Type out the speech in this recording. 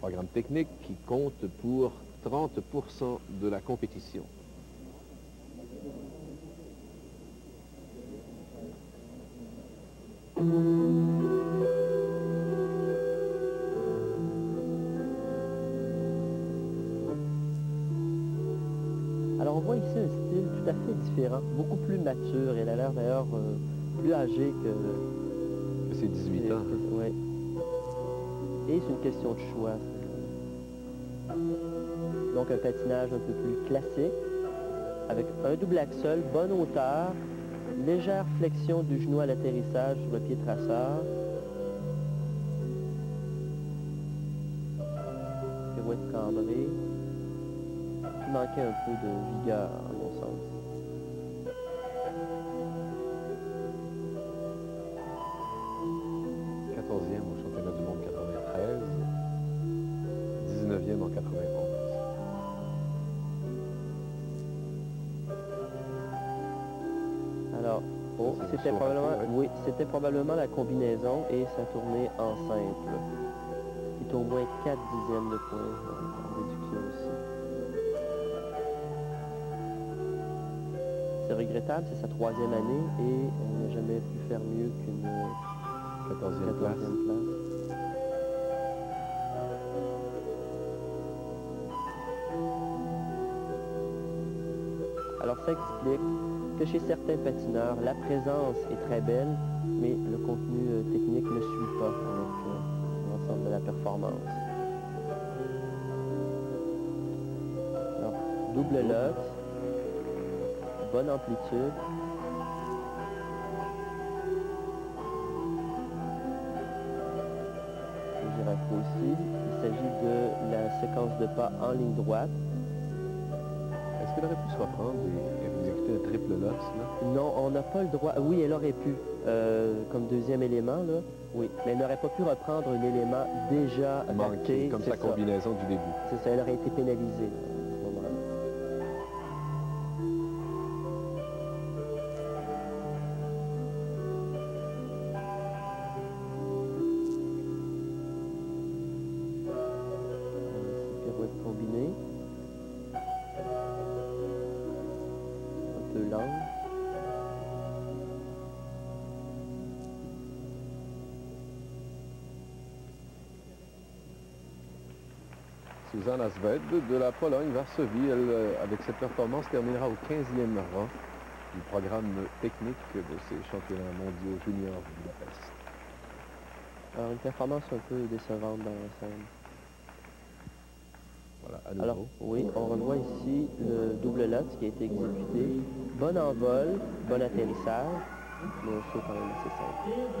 Programme technique qui compte pour 30% de la compétition. Alors on voit ici un style tout à fait différent, beaucoup plus mature. Elle a l'air d'ailleurs euh, plus âgée que... C'est 18 ans. Oui. Et c'est une question de choix. Donc un patinage un peu plus classique, avec un double axel, bonne hauteur, légère flexion du genou à l'atterrissage sur le pied traceur. Pirouette cambrée. Il manquait un peu de vigueur, oh, c'était probablement, oui, c'était probablement la combinaison et ça tournait en simple. Il est au moins 4 dixièmes de point en, réduction aussi. C'est regrettable, c'est sa troisième année et elle n'a jamais pu faire mieux qu'une 14e 14e place. place. Alors ça explique que chez certains patineurs, la présence est très belle, mais le contenu euh, technique ne suit pas avec euh, l'ensemble de la performance. Alors, double lot, bonne amplitude. Aussi. Il s'agit de la séquence de pas en ligne droite. Qu'elle aurait pu se reprendre et, vous exécuter un triple lox, là? Non, on n'a pas le droit. Oui, elle aurait pu, euh, comme deuxième élément, là. Oui, mais elle n'aurait pas pu reprendre un élément déjà Manqué, comme sa ça. combinaison du début. C'est ça, elle aurait été pénalisée à peu lente. Susanna Sved de la Pologne, Varsovie, elle, euh, avec cette performance, terminera au 15e rang du programme technique de ces championnats mondiaux juniors de Budapest. Alors, une performance un peu décevante dans la scène. Voilà, à nouveau. Alors, oui, on revoit ici le double lot qui a été exécuté. Bon envol, bon atterrissage, mais un saut quand même assez.